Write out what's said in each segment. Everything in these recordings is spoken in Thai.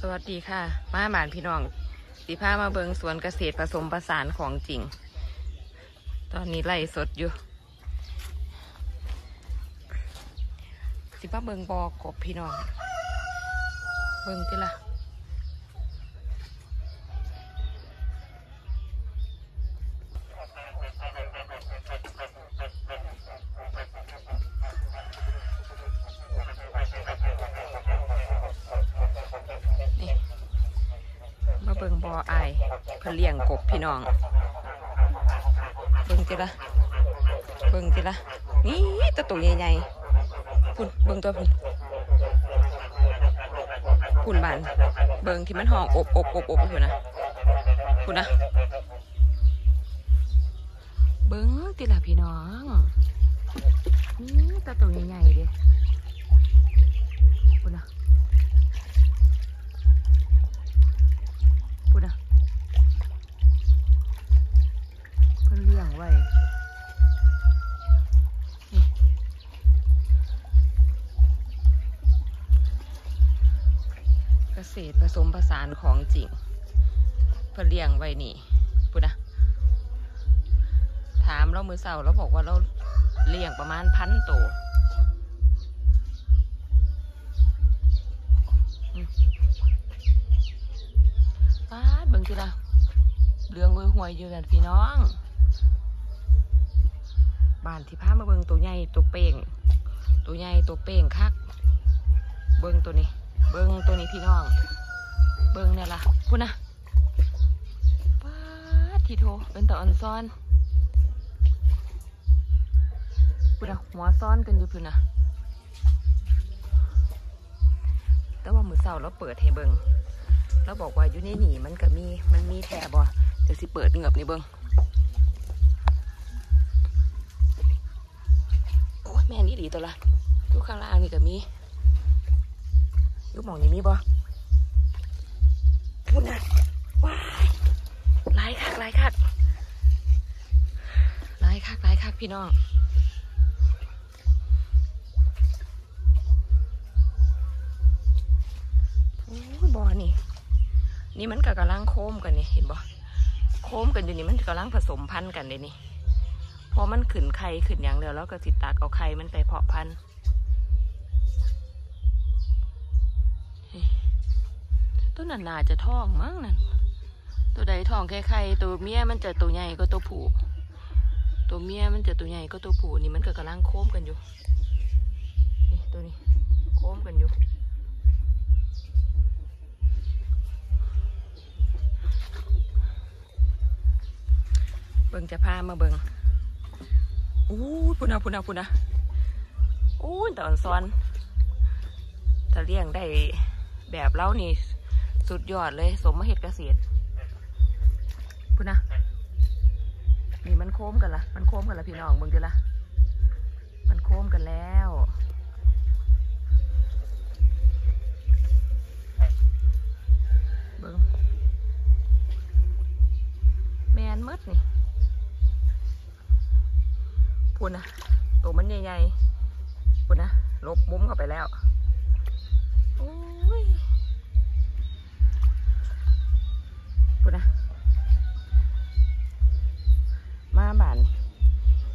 สวัสดีค่ะ มาหมานพี่น้องสีผ้ามาเบิงสวนเกษตรผสมผสานของจริง ตอนนี้ไล่สดอยู่ สีผ้าเบิงบอกบพี่น้อง เบิงทีละ บิงบอเพื่อเลี้ยงกบพี่น้องเบิงทีละเบิงทีละนี่ตัวตัวใหญ่ๆพุ่นเบิงตัวพุ่นพุ่นบานเบิงที่มันห้องอบอบอบอบอยู่นะพุ่นนะเบิงทีละพี่น้องนี่ตัวตัวใหญ่ๆเด้พุ่นนะ ษตรผสมผสานของจริง เพิ่นเลี้ยงไว้นี่พูดนะ ถามเรามือเสาเราบอกว่าเราเลี้ยงประมาณพันตัวป้าเบิ่งสิละเรื่องหวยหวยๆอยู่กันพี่น้องบ้านที่พามาเบิ่งตัวใหญ่ตัวเป่งตัวใหญ่ตัวเป่งคัก เบิ่งตัวนี้ เบิ่งตัวนี้พี่น้อง เบิ่งเนี่ยล่ะพูดนะป้าทีโทเป็นตัวอันซ้อนพูดนะหัวซ้อนกันอยู่พูดนะแต่ว่ามือเสาเราเปิดให้เบิ่งแล้วบอกว่าอยู่ในหนีมันก็มีมันมีแถบบ่เดี๋ยวสิเปิดเงือบนี่เบิ้งโอ้ยแม่นี่ดีตัวละอยู่ข้างล่างนี่ก็มี หมองนี่มีบ่พูดนะว้ายลายคักลายคักลายคักลายคักพี่น้องโอ้ยบ่อนี่ นี่มันก็กำลังโค้มกันนี่เห็นบ่โค้มกันอยู่นี่มันกำลังผสมพันธุ์กันเลยนี่พอมันขึ้นไข่ขึ้นอย่างเดียวแล้วก็สิดตักเอาไข่มันไปเพาะพันธุ์ ตัวนั้นน่าจะท้องมั้งนั่นตัวใดท้องค่ไข่ตัวเมียมันจะตัวใหญ่ก็ตัวผู้ตัวเมียมันจะตัวใหญ่ก็ตัวผู้นี่มันก็กำลังโค้มกันอยู่นี่ตัวนี้โค้มกันอยู่เบิ่งจะพามาเบิ่งอู้พุ่นนะพุ่นนะพุ่นนะอู้ตอนซ้อนถ้าเลี้ยงได้แบบเล่านี่ สุดยอดเลย สมมาเห็ดเกษตรพุ่นะนี่มันโค้มกันละมันโค้มกันละพี่น้องเบิ่งดิละมันโค้มกันแล้วเบิ่งแมนหมดนี่พูนะตัวมันใหญ่ๆพูนะลบมุ้มเข้าไปแล้ว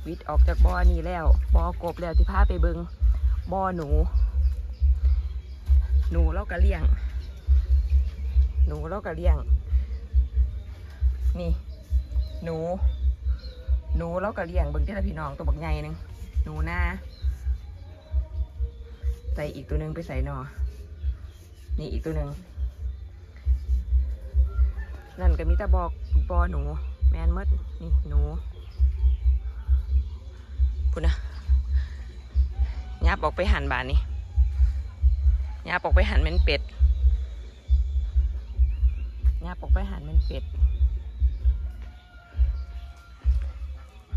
วิทย์ออกจากบ่อนี่แล้วบ่อกบแล้วที่พาไปเบิงบ่อหนู หนูเราก็เลี้ยง หนูเราก็เลี้ยง นี่ หนู หนูเราก็เลี้ยงเบิงที่ละพี่น้องตัวบักใหญ่นึงหนูหน้าใส่อีกตัวหนึ่งไปใส่หนอนี่อีกตัวหนึ่งนั่นก็มีตะบอกบอหนู แมนมดนี่หนู พูดนะยับออกไปหันบานนี่ยับออกไปหันเป็นเป็ดยับออกไปหันเป็นเป็ด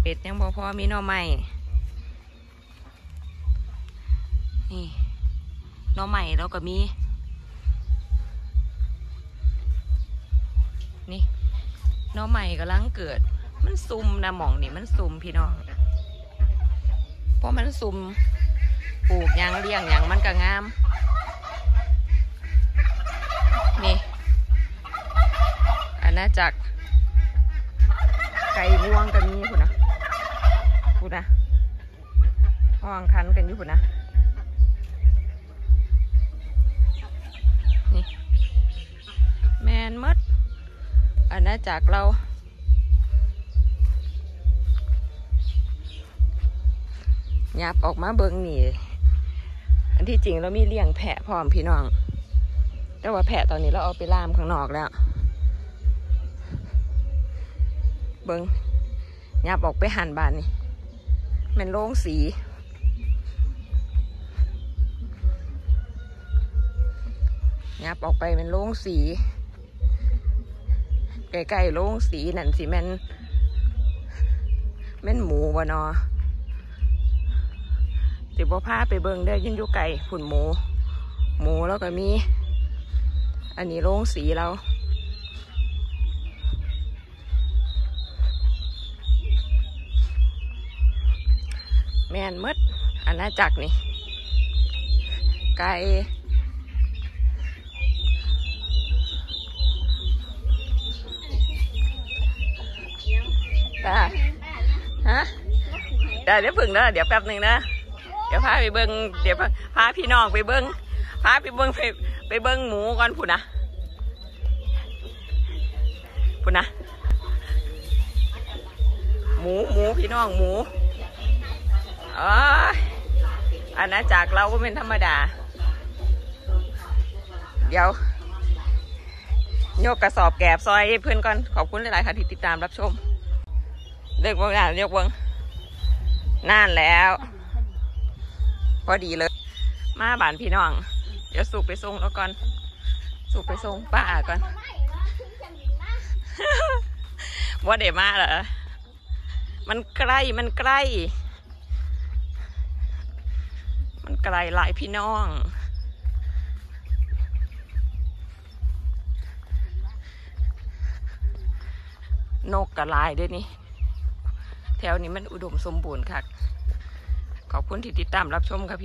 เป็ดยังบอพอมีหน่อไม้นี่หน่อไม้แล้วก็มี นี่หน่อไม้กำลังเกิด มันซุ่มนะหมองนี่มันซุ่มพี่น้อง ราะมันซุ่มปลูกยางเลี้ยงยางมันก็งาม นี่อาณาจักรไก่ม่วงกันนี้คุณนะคุณนะห้องคันกันอยู่คุณนะนี่แมนมดอาณาจักรเรา ยับออกมาเบิงนี่ อันที่จริงเรามีเลี้ยงแพะพร้อมพี่น้อง แต่ว่าแพะตอนนี้เราเอาไปล่ามข้างนอกแล้ว เบิงยับออกไปหันบานนี่มันโล่งสียับออกไปเป็นโล่งสีใกล้ๆโล่งสีนั่นสิแม่นแม่นหมูวะเนาะ สิบ่พาไปเบิงได้ยินอยู่ไก่ฝุ่นหมู หมูแล้วก็มี อันนี้โรงสีเราแม่นมดอาณาจักนี่ ไก่ตาฮะเดี๋ยวเดี๋ยวพึ่งเนอะเดี๋ยวแป๊บหนึ่งนะ ดี๋ยวพาไปเบิ้งเดี๋ยวพาพี่น้องไปเบิ้งพาไปเบิ้งไปไปเบิ้งหมูก่อนพุ่นนะพุ่นนะหมูหมูพี่น้องหมูอ๋ออันนั้นจากเราก็เป็นธรรมดา เดี๋ยวโยกกระสอบแกบซอยให้เพื่อนก่อน ขอบคุณหลาย ๆ ค่ะที่ติดตามรับชม เลิกว่าอ่านยกเบิ้งน่านแล้ว พอดีเลย มาบ้านพี่น้อง เดี๋ยวสูบไปส่งแล้วก่อน สูบไปส่งป้าก่อนว่าเดี๋ยวมาเหรอ มันใกล้ มันใกล้ มันไกลหลายพี่น้องนกกระลายด้วยนี่ แถวนี้มันอุดมสมบูรณ์ค่ะ ขอบคุณที่ติดตามรับชมครับพี่